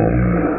Amen.